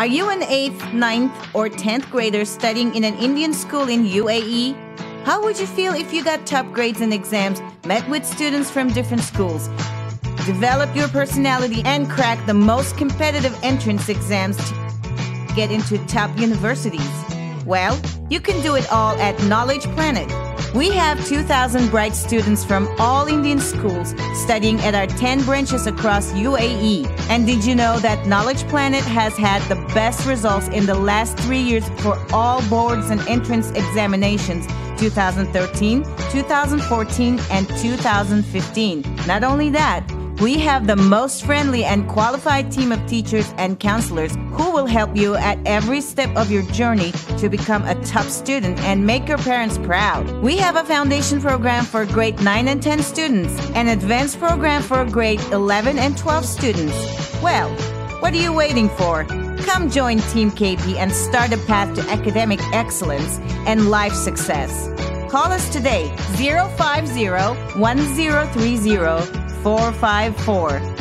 Are you an 8th, 9th, or 10th grader studying in an Indian school in UAE? How would you feel if you got top grades in exams, met with students from different schools, develop your personality, and crack the most competitive entrance exams to get into top universities? Well, you can do it all at Knowledge Planet. We have 2,000 bright students from all Indian schools studying at our 10 branches across UAE. And did you know that Knowledge Planet has had the best results in the last three years for all boards and entrance examinations 2013, 2014, and 2015? Not only that, we have the most friendly and qualified team of teachers and counselors who will help you at every step of your journey to become a top student and make your parents proud. We have a foundation program for grade 9 and 10 students, an advanced program for grade 11 and 12 students. Well, what are you waiting for? Come join Team KP and start a path to academic excellence and life success. Call us today 050 1030 454